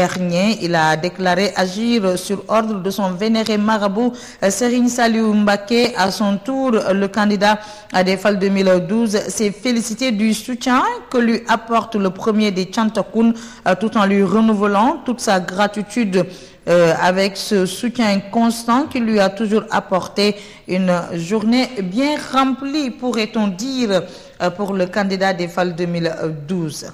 Dernier, il a déclaré agir sur ordre de son vénéré marabout euh, Serigne Saliou Mbaké. À son tour, le candidat à Défal 2012 s'est félicité du soutien que lui apporte le premier des Chantakoun euh, tout en lui renouvelant toute sa gratitude euh, avec ce soutien constant qui lui a toujours apporté une journée bien remplie, pourrait-on dire, pour le candidat des FAL 2012.